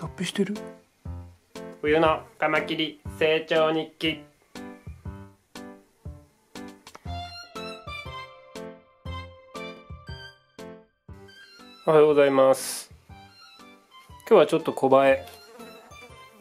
脱皮してる？冬のカマキリ成長日記。おはようございます。今日はちょっと小映え。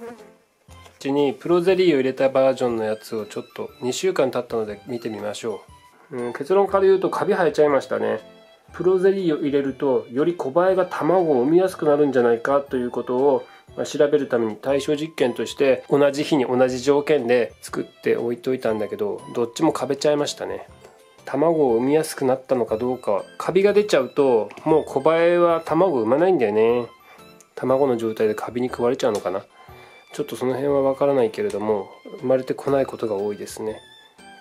うちにプロゼリーを入れたバージョンのやつをちょっと2週間経ったので見てみましょう、うん、結論から言うとカビ生えちゃいましたね。プロゼリーを入れるとより小映えが卵を産みやすくなるんじゃないかということを調べるために対象実験として同じ日に同じ条件で作って置いといたんだけどどっちもかべちゃいましたね。卵を産みやすくなったのかどうかカビが出ちゃうともう小映えは卵を産まないんだよね。卵の状態でカビに食われちゃうのかな。ちょっとその辺はわからないけれども生まれてこないことが多いですね。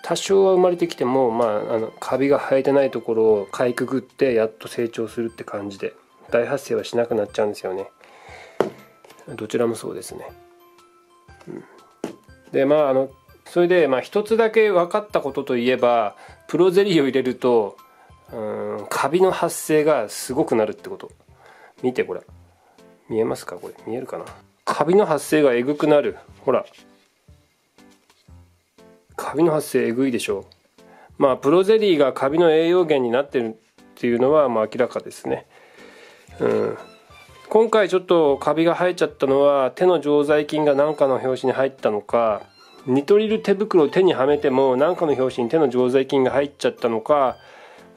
多少は生まれてきてもまああのカビが生えてないところをかいくぐってやっと成長するって感じで大発生はしなくなっちゃうんですよね。どちらもそうですね、うん、でまああのそれでまあ一つだけ分かったことといえばプロゼリーを入れるとうんカビの発生がすごくなるってこと。見てこれ。見えますか？これ。見えるかな？カビの発生がえぐくなる。ほら。カビの発生えぐいでしょう。まあプロゼリーがカビの栄養源になってるっていうのはまあ明らかですね。うん。今回ちょっとカビが生えちゃったのは手の常在菌が何かの拍子に入ったのかニトリル手袋を手にはめても何かの拍子に手の常在菌が入っちゃったのか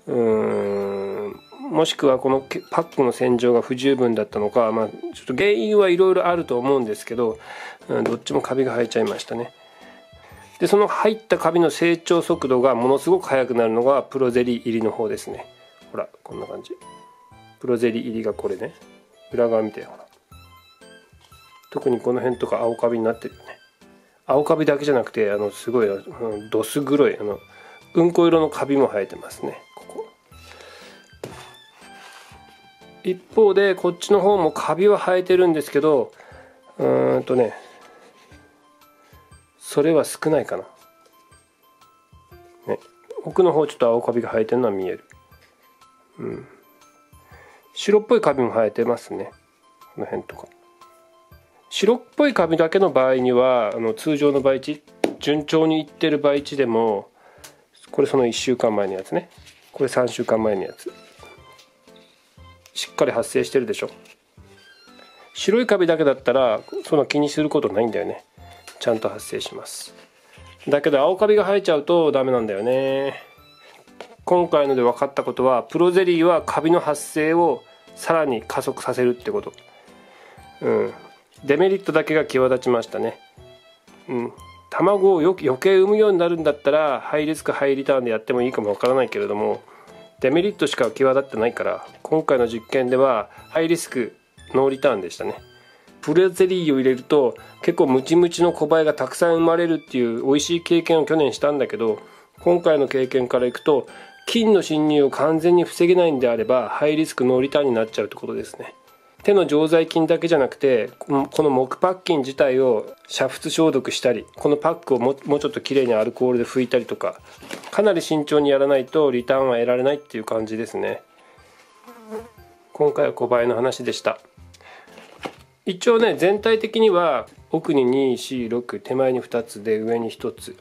うーん。もしくはこのパックの洗浄が不十分だったのか、まあ、ちょっと原因はいろいろあると思うんですけど、うん、どっちもカビが生えちゃいましたね。でその入ったカビの成長速度がものすごく速くなるのがプロゼリー入りの方ですね。ほらこんな感じ。プロゼリー入りがこれね。裏側見てほら。特にこの辺とか青カビになってるよね。青カビだけじゃなくてあのすごい、うん、どす黒いあのうんこ色のカビも生えてますね。ここ。一方でこっちの方もカビは生えてるんですけどうーんとねそれは少ないかな、ね、奥の方ちょっと青カビが生えてるのは見える。うん。白っぽいカビも生えてますね。この辺とか。白っぽいカビだけの場合にはあの通常の培地順調にいってる培地でもこれその1週間前のやつね。これ3週間前のやつ。しっかり発生してるでしょ。白いカビだけだったらその気にすることないんだよね。ちゃんと発生します。だけど青カビが生えちゃうとダメなんだよね。今回ので分かったことはプロゼリーはカビの発生をさらに加速させるってこと。うん。デメリットだけが際立ちましたね。うん。卵をよ余計産むようになるんだったらハイリスクハイリターンでやってもいいかもわからないけれどもデメリットしか際立ってないから今回の実験ではハイリスクノーリターンでしたね。プレゼリーを入れると結構ムチムチの小バエがたくさん生まれるっていう美味しい経験を去年したんだけど今回の経験からいくと菌の侵入を完全に防げないんであればハイリスクノーリターンになっちゃうってことですね。手の常在菌だけじゃなくてこの木パッキン自体を煮沸消毒したりこのパックをももうちょっときれいにアルコールで拭いたりとかかなり慎重にやらないとリターンは得られないっていう感じですね。今回は小バエの話でした。一応ね全体的には奥に246手前に2つで上に1つ。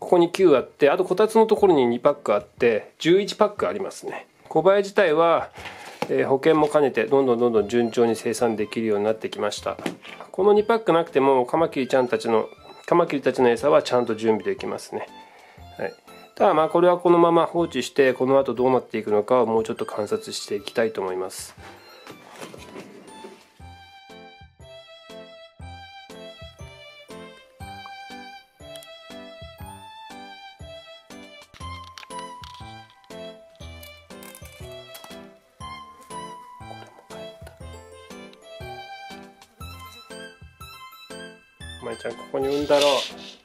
ここに9あってあとこたつのところに2パックあって11パックありますね。小林自体は、えー、保険も兼ねてどんどんどんどん順調に生産できるようになってきました。この2パックなくてもカマキリちゃんたちのカマキリたちの餌はちゃんと準備できますね。はい。ただまあこれはこのまま放置してこの後どうなっていくのかをもうちょっと観察していきたいと思います。まいちゃんここに産んだろう。